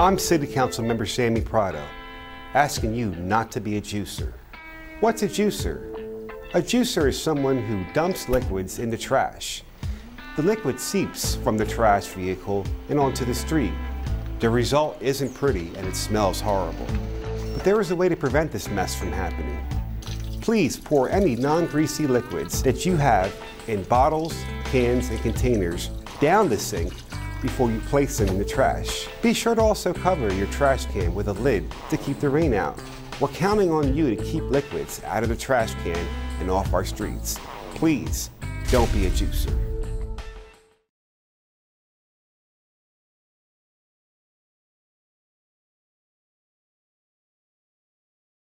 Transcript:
I'm City Council member Sammy Prado, asking you not to be a juicer. What's a juicer? A juicer is someone who dumps liquids in the trash. The liquid seeps from the trash vehicle and onto the street. The result isn't pretty and it smells horrible. But there is a way to prevent this mess from happening. Please pour any non-greasy liquids that you have in bottles, cans, and containers down the sink before you place them in the trash. Be sure to also cover your trash can with a lid to keep the rain out. We're counting on you to keep liquids out of the trash can and off our streets. Please, don't be a juicer.